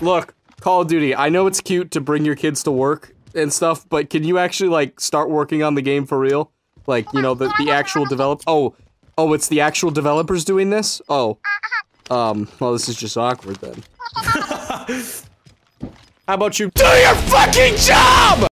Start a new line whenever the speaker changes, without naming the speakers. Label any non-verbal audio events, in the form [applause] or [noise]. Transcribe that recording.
look, Call of Duty. I know it's cute to bring your kids to work and stuff, but can you actually like start working on the game for real? Like, you know, the the actual develop. Oh, oh, it's the actual developers doing this. Oh, um. Well, this is just awkward then. [laughs] How about you do your fucking job?